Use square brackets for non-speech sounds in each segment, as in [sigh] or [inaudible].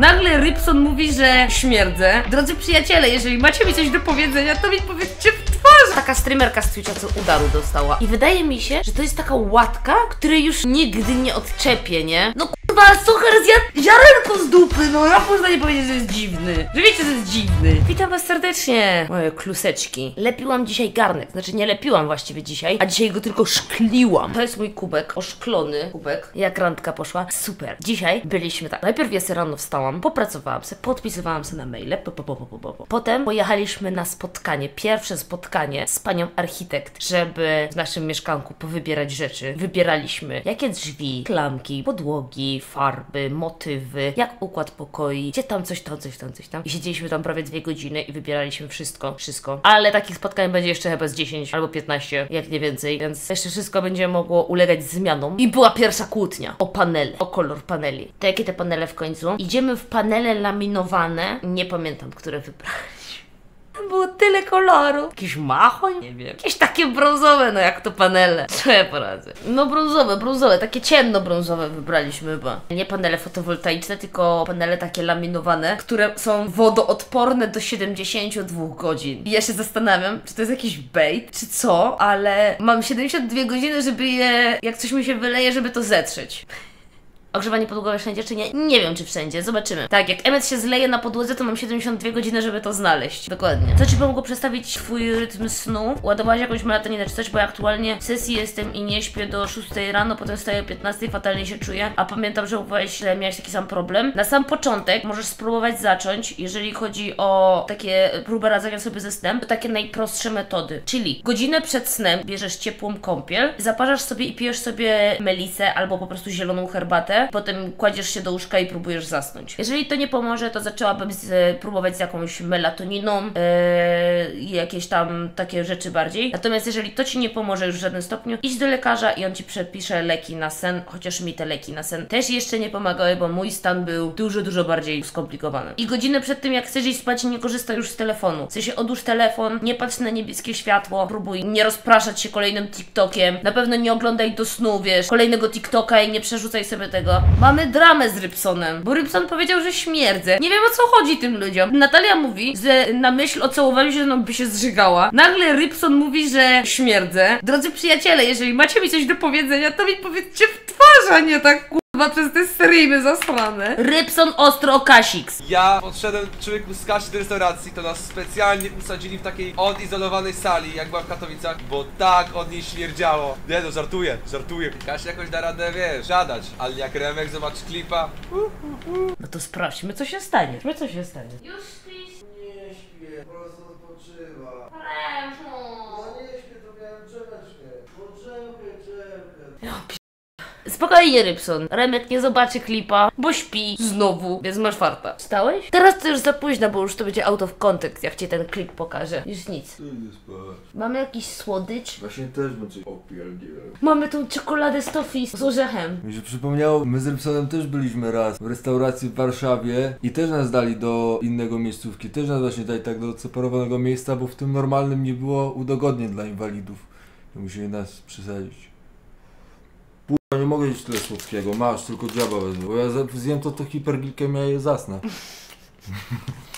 Nagle Rybson mówi, że śmierdzę. Drodzy przyjaciele, jeżeli macie mi coś do powiedzenia, to mi powiedzcie w twarz. Taka streamerka z Twitcha, co udaru dostała. I wydaje mi się, że to jest taka łatka, której już nigdy nie odczepię, nie? No kurwa, sucher zjadł ziarenko z dupy, no jak można nie powiedzieć, że jest dziwny? Że wiecie, że jest dziwny. Witam was serdecznie, moje kluseczki. Lepiłam dzisiaj garnek, znaczy nie lepiłam właściwie dzisiaj, a dzisiaj go tylko szkliłam. To jest mój kubek, oszklony kubek. Jak randka poszła? Super. Dzisiaj byliśmy tak. Najpierw ja sobie rano wstałam, popracowałam se, podpisywałam se na maile, po, po, po, po, po, po. Potem pojechaliśmy na spotkanie, pierwsze spotkanie z panią architekt, żeby w naszym mieszkanku powybierać rzeczy. Wybieraliśmy jakie drzwi, klamki, podłogi, farby, motywy, jak układ pokoi, gdzie tam coś tam, coś tam, coś tam. I siedzieliśmy tam prawie dwie godziny i wybieraliśmy wszystko, wszystko. Ale takich spotkań będzie jeszcze chyba z 10 albo 15, jak nie więcej, więc jeszcze wszystko będzie mogło ulegać zmianom. I była pierwsza kłótnia o panele, o kolor paneli. To jakie te panele w końcu? Idziemy w panele laminowane, nie pamiętam, które wybraliśmy. Było tyle kolorów. Jakiś machoń? Nie wiem. Jakieś takie brązowe, no jak to panele. [laughs] Co ja poradzę? No brązowe, brązowe, takie ciemno-brązowe wybraliśmy chyba. Nie panele fotowoltaiczne, tylko panele takie laminowane, które są wodoodporne do 72 godzin. I ja się zastanawiam, czy to jest jakiś bait, czy co, ale mam 72 godziny, żeby je, jak coś mi się wyleje, żeby to zetrzeć. Ogrzewanie podłogowe wszędzie, czy nie? Nie wiem, czy wszędzie. Zobaczymy. Tak, jak Emmet się zleje na podłodze, to mam 72 godziny, żeby to znaleźć. Dokładnie. Co Ci pomogło przestawić Twój rytm snu? Ładowałaś jakąś melatoninę czy coś, bo ja aktualnie w sesji jestem i nie śpię do 6 rano, potem wstaję o 15, fatalnie się czuję, a pamiętam, że mówiłaś, że miałeś taki sam problem. Na sam początek możesz spróbować zacząć, jeżeli chodzi o takie próbę radzenia sobie ze snem, to takie najprostsze metody. Czyli godzinę przed snem bierzesz ciepłą kąpiel, zaparzasz sobie i pijesz sobie melisę albo po prostu zieloną herbatę, potem kładziesz się do łóżka i próbujesz zasnąć. Jeżeli to nie pomoże, to zaczęłabym z, próbować z jakąś melatoniną yy, i jakieś tam takie rzeczy bardziej. Natomiast jeżeli to Ci nie pomoże już w żadnym stopniu, idź do lekarza i on Ci przepisze leki na sen, chociaż mi te leki na sen też jeszcze nie pomagały, bo mój stan był dużo, dużo bardziej skomplikowany. I godzinę przed tym, jak chcesz iść spać, nie korzystaj już z telefonu. W sensie odłóż telefon, nie patrz na niebieskie światło, próbuj nie rozpraszać się kolejnym TikTokiem, na pewno nie oglądaj do snu, wiesz, kolejnego TikToka i nie przerzucaj sobie tego. Mamy dramę z Rybsonem, bo Rybson powiedział, że śmierdzę. Nie wiem o co chodzi tym ludziom. Natalia mówi, że na myśl o całowaniu się no, by się zżygała. Nagle Rybson mówi, że śmierdzę. Drodzy przyjaciele, jeżeli macie mi coś do powiedzenia, to mi powiedzcie w twarz, a nie tak kurwa przez te streamy zasrane. Rybson ostro Kasix. Ja podszedłem człowieku z Kasi do restauracji, to nas specjalnie usadzili w takiej odizolowanej sali, jak była w Katowicach, bo tak od niej śmierdziało. Nie no, żartuję, żartuję. Kasia jakoś da radę, wiesz, siadać, ale jak Remek zobaczy klipa, No to sprawdźmy, co się stanie. Sprawdźmy, co się stanie. Już śpisz? Nie śpię, po prostu odpoczywa. Remżu. No nie śpię, to miałem drzemeczkę. Drzemkę, drzemkę. Spokojnie, Rybson. Remek nie zobaczy klipa, bo śpi znowu, więc masz farta. Wstałeś? Teraz to już za późno, bo już to będzie out of context, jak ci ten klip pokaże. Już nic. Ty nie spać. Mamy jakiś słodycz? Właśnie też bym coś opierdziłem. Mamy tą czekoladę z toffee z orzechem. Mi się przypomniało, my z Rybsonem też byliśmy raz w restauracji w Warszawie i też nas dali do innego miejscówki. Też nas właśnie dali tak do separowanego miejsca, bo w tym normalnym nie było udogodnień dla inwalidów. Musieli nas przesadzić. Kurwa, nie mogę jeść tyle słodkiego, masz, tylko dziaba wezmę. Bo ja za- zjem to, to hiperglikemia i zasnę.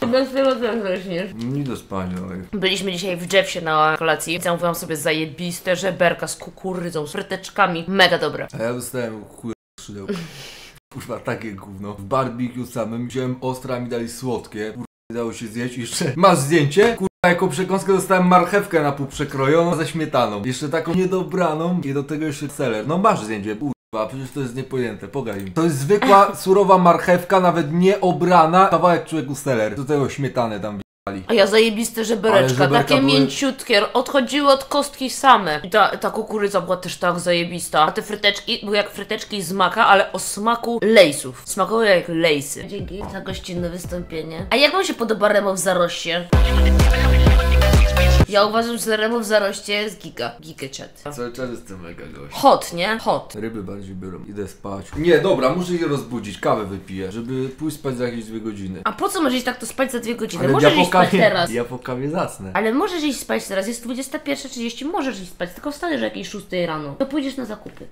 [laughs] Bez tego też zaczniesz. Nie do spania, ale... Byliśmy dzisiaj w Jeffsie na kolacji. Zamówiłam sobie zajebiste żeberka z kukurydzą, z fryteczkami. Mega dobre. A ja dostałem chuj skrzydełko. [laughs] Kurwa, takie gówno. W barbecue samym wziąłem ostre, a mi dali słodkie. Kurwa, dało się zjeść. Jeszcze masz zdjęcie? Kurwa, jako przekąskę dostałem marchewkę na pół przekrojoną ze śmietaną. Jeszcze taką niedobraną i do tego jeszcze seler. No masz zdjęcie, kurwa, przecież to jest niepojęte, pogaj mi. To jest zwykła, [laughs] surowa marchewka, nawet nie obrana. Kawałek człowieku seler. Do tego śmietanę tam. A ja zajebiste żebereczka, żeberka takie były- mięciutkie, odchodziły od kostki same. I ta, ta kukurydza była też tak zajebista. A te fryteczki były jak fryteczki z maka, ale o smaku lejsów. Smakowały jak lejsy. Dzięki za gościnne wystąpienie. A jak wam się podoba Remo w zaroście? Ja uważam, że Remo w zaroście jest giga. Gigachat. Cały czas jestem mega gość. Hot, nie? Hot. Ryby bardziej biorą. Idę spać. Nie, dobra, muszę je rozbudzić. Kawę wypiję, żeby pójść spać za jakieś dwie godziny. A po co możesz iść tak to spać za dwie godziny? Ale możesz ja po iść spać kawie, teraz. ja po kawie zasnę. Ale możesz iść spać teraz, jest 21.30, możesz iść spać, tylko wstaniesz o jakiejś 6 rano. To pójdziesz na zakupy.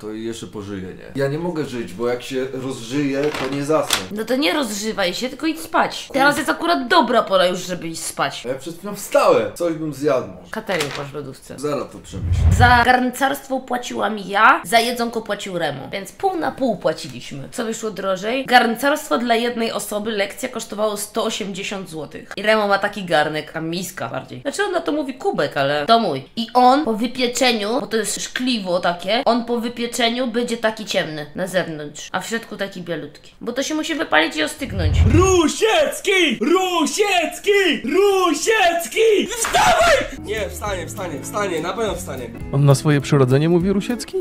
To jeszcze pożyję, nie? Ja nie mogę żyć, bo jak się rozżyję, to nie zasnę. No to nie rozżywaj się, tylko idź spać. Teraz jest akurat dobra pora już, żeby iść spać. A ja przed chwilą wstałem, coś bym zjadł może. Katerię masz w lodówce. Zaraz to przemyślę. Za garncarstwo płaciłam ja, za jedzonko płacił Remo. Więc pół na pół płaciliśmy. Co wyszło drożej? Garncarstwo dla jednej osoby, lekcja kosztowało 180 zł. I Remo ma taki garnek, a miska bardziej. Znaczy on na to mówi kubek, ale to mój. I on po wypieczeniu, bo to jest szkliwo takie, on po wypieczeniu będzie taki ciemny na zewnątrz, a w środku taki bielutki. Bo to się musi wypalić i ostygnąć. Rusiecki! Rusiecki! Rusiecki! Wstawaj! Nie, wstanie, wstanie, wstanie, na pewno wstanie. On na swoje przyrodzenie mówi Rusiecki?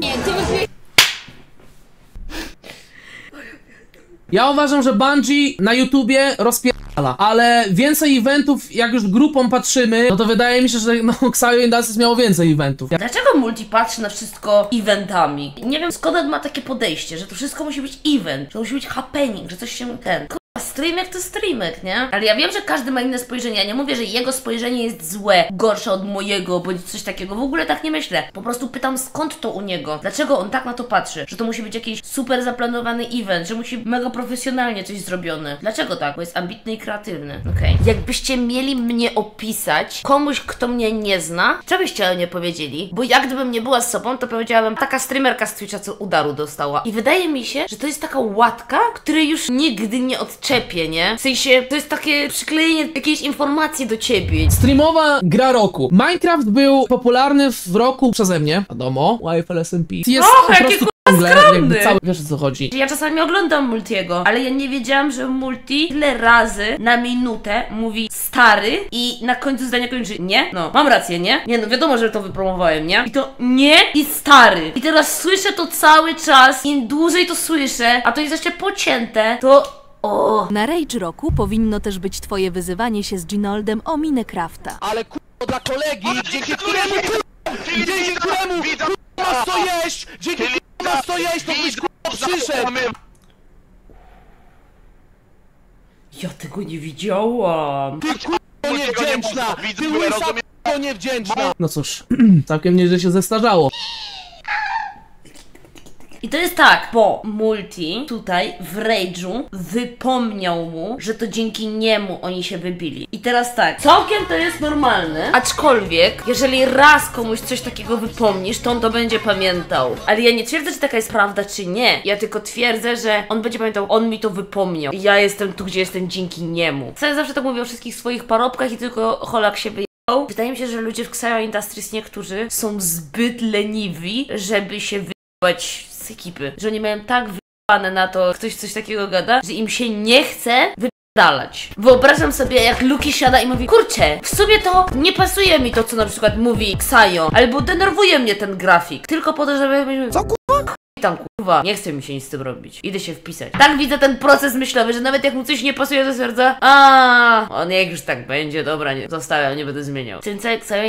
Ja uważam, że Bungie na YouTubie rozpierdala, ale więcej eventów, jak już grupą patrzymy, no to wydaje mi się, że no, [laughs] Xayo Industries miało więcej eventów. Dlaczego multi patrzy na wszystko eventami? Nie wiem skąd ma takie podejście, że to wszystko musi być event, że musi być happening, że coś się ten. Kurwa, streamek to streamek, nie? Ale ja wiem, że każdy ma inne spojrzenie. Ja nie mówię, że jego spojrzenie jest złe, gorsze od mojego, bądź coś takiego. W ogóle tak nie myślę. Po prostu pytam skąd to u niego. Dlaczego on tak na to patrzy? Że to musi być jakiś super zaplanowany event, że musi mega profesjonalnie coś zrobione. Dlaczego tak? Bo jest ambitny i kreatywny. Okej. Jakbyście mieli mnie opisać komuś, kto mnie nie zna, co byście o mnie powiedzieli? Bo jak gdybym nie była z sobą, to powiedziałabym taka streamerka z Twitcha, co udaru dostała. I wydaje mi się, że to jest taka łatka, której już nigdy nie odczepię, nie? W sensie, to jest takie przyklejenie jakiejś informacji do ciebie. Streamowa gra roku. Minecraft był popularny w roku przeze mnie, wiadomo, YFLSMP. Jest Och, po prostu ciągle, jakby cały, wiesz o co chodzi. Ja czasami oglądam Multiego, ale ja nie wiedziałam, że Multi tyle razy na minutę mówi stary i na końcu zdania kończy nie? No, mam rację, nie? Nie, no wiadomo, że to wypromowałem, nie? I to nie i stary. I teraz słyszę to cały czas, im dłużej to słyszę, a to jest jeszcze pocięte, to... O, Na Rage Roku powinno też być twoje wyzywanie się z Ginoldem o Minecrafta. Ale kurwa dla kolegi, dzięki któremu kurwa, dzięki któremu kurwa co jeść, dzięki kurwa co jeść, to byś kurwa przyszedł. ja tego nie widziałam. Ty kurwa niewdzięczna, ty łysa kurwa niewdzięczna. No cóż, [clears throat] całkiem nieźle się zestarzało. I to jest tak, bo Multi tutaj w Rage'u wypomniał mu, że to dzięki niemu oni się wybili. I teraz tak, całkiem to jest normalne, aczkolwiek jeżeli raz komuś coś takiego wypomnisz, to on to będzie pamiętał. Ale ja nie twierdzę, czy taka jest prawda, czy nie. Ja tylko twierdzę, że on będzie pamiętał, on mi to wypomniał. I ja jestem tu, gdzie jestem dzięki niemu. Ja zawsze tak mówię o wszystkich swoich parobkach i tylko Holak się wyjechał. Wydaje mi się, że ludzie w Xayo Industries niektórzy są zbyt leniwi, żeby się z ekipy. Że oni mają tak wyjebane na to, ktoś coś takiego gada, że im się nie chce wypierdalać. Wyobrażam sobie, jak Luki siada i mówi, kurczę, w sumie to nie pasuje mi to, co na przykład mówi Xayo, albo denerwuje mnie ten grafik, tylko po to, żeby... Co? Tam kurwa, nie chce mi się nic z tym robić. Idę się wpisać. Tak widzę ten proces myślowy, że nawet jak mu coś nie pasuje do serca, a on jak już tak będzie, dobra, nie, zostawiam, nie będę zmieniał. W tym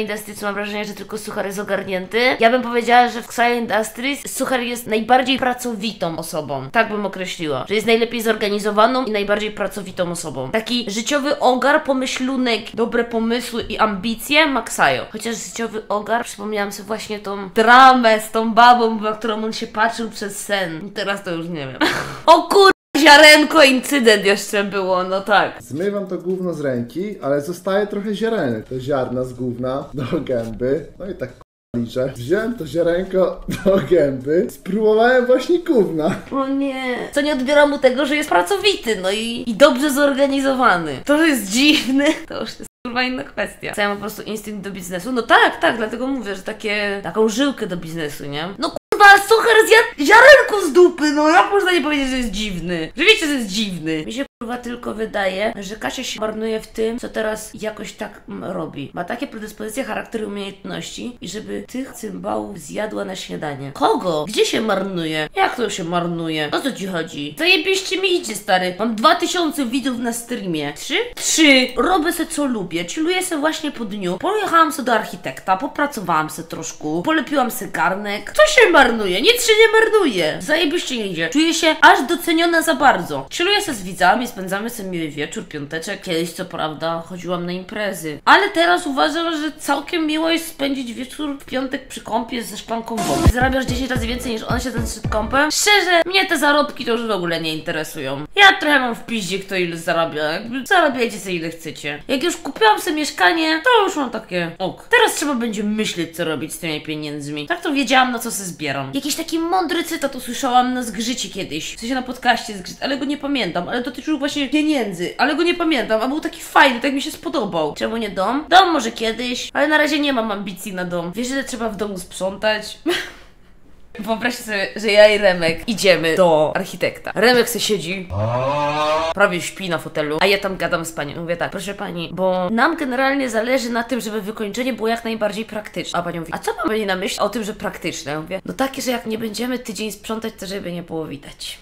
Industries mam wrażenie, że tylko Suchar jest ogarnięty. Ja bym powiedziała, że w Xayo Industries Suchar jest najbardziej pracowitą osobą. Tak bym określiła. Że jest najlepiej zorganizowaną i najbardziej pracowitą osobą. Taki życiowy ogar, pomyślunek, dobre pomysły i ambicje ma Xayo. Chociaż życiowy ogar, przypomniałam sobie właśnie tą dramę z tą babą, na którą on się patrzył przez sen. Teraz to już nie wiem. O kur... Ziarenko incydent jeszcze było, no tak. Zmywam to gówno z ręki, ale zostaje trochę ziarenek. To ziarna z gówna do gęby. No i tak liczę. Wziąłem to ziarenko do gęby. Spróbowałem właśnie gówna. O nie. Co nie odbiera mu tego, że jest pracowity, no i, i dobrze zorganizowany. To, że jest dziwny, to już jest kurwa inna kwestia. Co ja mam po prostu instynkt do biznesu? No tak, tak, dlatego mówię, że takie, taką żyłkę do biznesu, nie? No kurwa, suchar z ja- ziarenku z dupy, no jak można nie powiedzieć, że jest dziwny? Że wiecie, że jest dziwny. Mi się kurwa tylko wydaje, że Kasia się marnuje w tym, co teraz jakoś tak robi. Ma takie predyspozycje, charaktery, umiejętności i żeby tych cymbałów zjadła na śniadanie. Kogo? Gdzie się marnuje? Jak to się marnuje? O co ci chodzi? Zajebiście mi idzie, stary. Mam 2000 widzów na streamie. Trzy? Trzy. Robię se co lubię. Chilluję se właśnie po dniu. Pojechałam se do architekta, popracowałam se troszkę, polepiłam se garnek. Co się marnuje? Nic się nie marnuje. Zajebiście idzie. Czuję się aż doceniona za bardzo. Chilluję se z widzami, spędzamy sobie miły wieczór, piąteczek. Kiedyś co prawda chodziłam na imprezy, ale teraz uważam, że całkiem miło jest spędzić wieczór w piątek przy kąpie ze szklanką wody. Zarabiasz 10 razy więcej niż on się przed kąpem. Szczerze, mnie te zarobki to już w ogóle nie interesują. Ja trochę mam w piździe, kto ile zarabia. Zarabiajcie sobie ile chcecie. Jak już kupiłam sobie mieszkanie, to już mam takie ok. Teraz trzeba będzie myśleć, co robić z tymi pieniędzmi. Tak to wiedziałam, na co se zbieram. Jakiś taki mądry cytat usłyszałam na zgrzycie kiedyś. W sensie na podcaście zgrzyt, ale go nie pamiętam. Ale dotyczył właśnie pieniędzy. Ale go nie pamiętam, a był taki fajny, tak mi się spodobał. Czemu nie dom? Dom może kiedyś, ale na razie nie mam ambicji na dom. Wiesz, ile trzeba w domu sprzątać? [laughs] Wyobraźcie sobie, że ja i Remek idziemy do architekta. Remek se siedzi, prawie śpi na fotelu, a ja tam gadam z panią. Mówię tak, proszę pani, bo nam generalnie zależy na tym, żeby wykończenie było jak najbardziej praktyczne. A pani mówi, a co ma pani na myśli o tym, że praktyczne? Ja mówię, no takie, że jak nie będziemy tydzień sprzątać, to żeby nie było widać.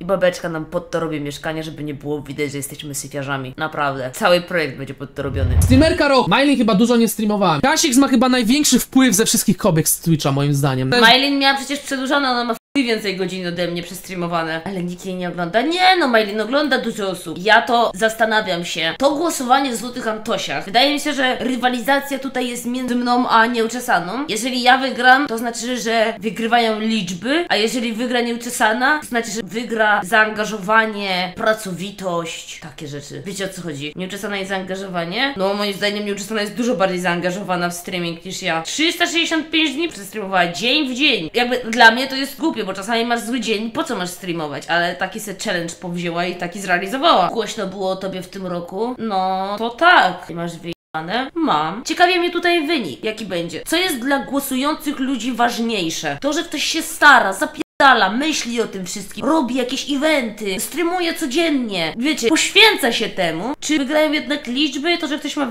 I babeczka nam pod to robi mieszkanie, żeby nie było widać, że jesteśmy syfiarzami. Naprawdę. Cały projekt będzie pod to robiony. Streamerka rok. Miley chyba dużo nie streamowała. Kasix ma chyba największy wpływ ze wszystkich kobiet z Twitcha, moim zdaniem. Mailin miała przecież przedłużone, ona ma więcej godzin ode mnie przestreamowane. Ale nikt jej nie ogląda. Nie no, Mailin ogląda dużo osób. Ja to zastanawiam się. To głosowanie w Złotych Antosiach. Wydaje mi się, że rywalizacja tutaj jest między mną a Nieuczesaną. Jeżeli ja wygram, to znaczy, że wygrywają liczby, a jeżeli wygra Nieuczesana, to znaczy, że wygra zaangażowanie, pracowitość, takie rzeczy. Wiecie o co chodzi? Nieuczesana jest zaangażowanie? No moim zdaniem Nieuczesana jest dużo bardziej zaangażowana w streaming niż ja. 365 dni przestreamowała, dzień w dzień. Jakby dla mnie to jest bo czasami masz zły dzień, po co masz streamować? Ale taki se challenge powzięła i taki zrealizowała. Głośno było o tobie w tym roku? No, to tak. Masz wyjebane? Mam. Ciekawie mnie tutaj wynik, jaki będzie. Co jest dla głosujących ludzi ważniejsze? To, że ktoś się stara, zapierdala, myśli o tym wszystkim, robi jakieś eventy, streamuje codziennie, wiecie, poświęca się temu. Czy wygrają jednak liczby? To, że ktoś ma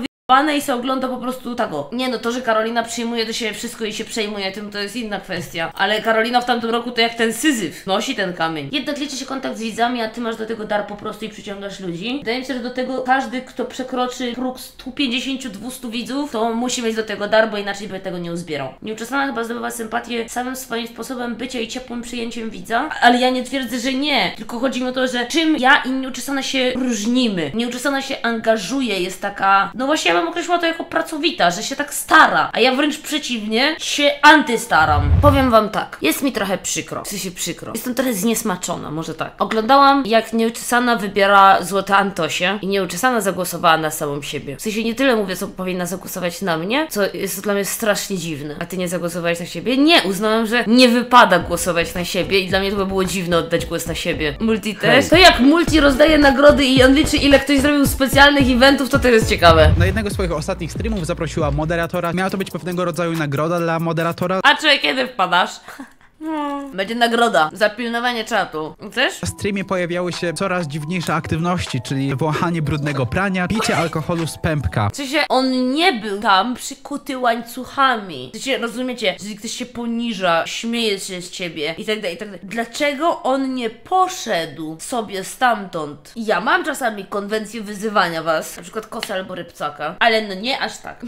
i se ogląda po prostu tego. Nie no, to, że Karolina przyjmuje do siebie wszystko i się przejmuje tym, to jest inna kwestia. Ale Karolina w tamtym roku to jak ten syzyf, nosi ten kamień. Jednak liczy się kontakt z widzami, a ty masz do tego dar po prostu i przyciągasz ludzi. Wydaje mi się, że do tego każdy, kto przekroczy próg 150-200 widzów, to musi mieć do tego dar, bo inaczej by tego nie uzbierał. Nieuczesana chyba zdobywa sympatię samym swoim sposobem bycia i ciepłym przyjęciem widza, ale ja nie twierdzę, że nie. Tylko chodzi mi o to, że czym ja i Nieuczesana się różnimy. Nieuczesana się angażuje, jest taka, no właśnie ja bym określiła to jako pracowita, że się tak stara, a ja wręcz przeciwnie, się antystaram. Powiem wam tak, jest mi trochę przykro, w sensie przykro. Jestem trochę zniesmaczona, może tak. Oglądałam, jak Nieuczesana wybiera Złote Antosie i Nieuczesana zagłosowała na samą siebie. W sensie nie tyle mówię, co powinna zagłosować na mnie, co jest dla mnie strasznie dziwne. A ty nie zagłosowałeś na siebie? Nie, uznałam, że nie wypada głosować na siebie i dla mnie to by było dziwne oddać głos na siebie. Multi też? To jak Multi rozdaje nagrody i on liczy ile ktoś zrobił specjalnych eventów, to też jest ciekawe. Na jednego z swoich ostatnich streamów zaprosiła moderatora. Miała to być pewnego rodzaju nagroda dla moderatora. A czy kiedy wpadasz? Będzie nagroda za pilnowanie czatu. Chcesz? Na streamie pojawiały się coraz dziwniejsze aktywności, czyli wąchanie brudnego prania, picie alkoholu z pępka. W sensie on nie był tam przykuty łańcuchami. W sensie, rozumiecie, że ktoś się poniża, śmieje się z ciebie i tak dalej, i tak dalej. Dlaczego on nie poszedł sobie stamtąd? Ja mam czasami konwencję wyzywania was, na przykład kosa albo rybcaka, ale no nie aż tak.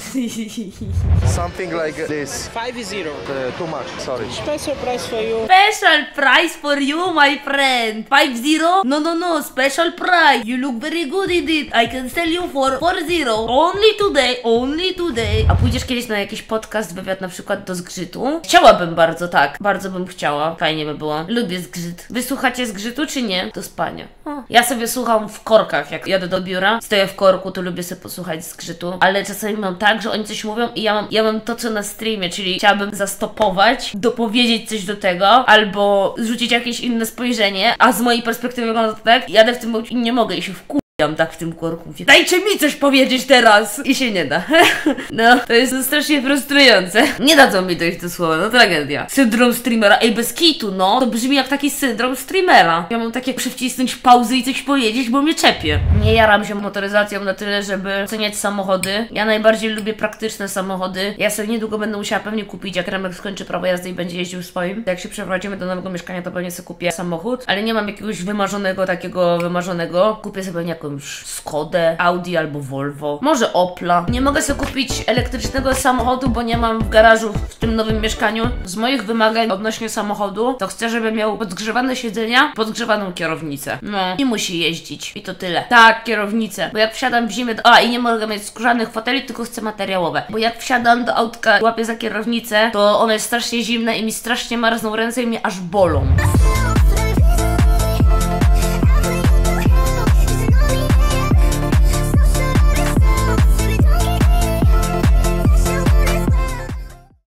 [laughs] Something like this. 5-0. Uh, too much, sorry. Special price Special prize for you, my friend. 5-0? No, no, no, special prize. You look very good in it. I can sell you for 4-0. Only today, only today. A pójdziesz kiedyś na jakiś podcast, wywiad na przykład do zgrzytu? Chciałabym bardzo, tak. Bardzo bym chciała. Fajnie by było. Lubię zgrzyt. Wysłuchacie zgrzytu, czy nie? Do spania. O. Ja sobie słucham w korkach, jak jadę do biura. Stoję w korku, to lubię sobie posłuchać zgrzytu. Ale czasami mam tak, że oni coś mówią i ja mam, ja mam to, co na streamie, czyli chciałabym zastopować, dopowiedzieć coś do tego, albo rzucić jakieś inne spojrzenie, a z mojej perspektywy wygląda to tak, jadę w tym momencie i nie mogę i się wkurzam tak w tym korku. Mówię, dajcie mi coś powiedzieć teraz! I się nie da. [laughs] no, to jest strasznie frustrujące. Nie dadzą mi dojść do słowa, no tragedia. Syndrom streamera, ej bez kitu, no. To brzmi jak taki syndrom streamera. Ja mam takie, muszę wcisnąć pauzy i coś powiedzieć, bo mnie czepie. Nie jaram się motoryzacją na tyle, żeby oceniać samochody. Ja najbardziej lubię praktyczne samochody. Ja sobie niedługo będę musiała pewnie kupić, jak Remek skończy prawo jazdy i będzie jeździł swoim. Jak się przeprowadzimy do nowego mieszkania, to pewnie sobie kupię samochód, ale nie mam jakiegoś wymarzonego, takiego wymarzonego. Kupię sobie pewnie jakąś Skodę, Audi albo Volvo, może Opla. Nie mogę sobie kupić elektrycznego samochodu, bo nie mam w garażu w tym nowym mieszkaniu. Z moich wymagań odnośnie samochodu, to chcę, żeby miał podgrzewane siedzenia, podgrzewaną kierownicę. No, i musi jeździć. I to tyle. Tak, kierownicę. Bo jak wsiadam w zimę, do... a i nie mogę mieć skórzanych foteli, tylko chcę materiałowe. Bo jak wsiadam do autka łapię za kierownicę, to ono jest strasznie zimne i mi strasznie marzną ręce i mnie aż bolą.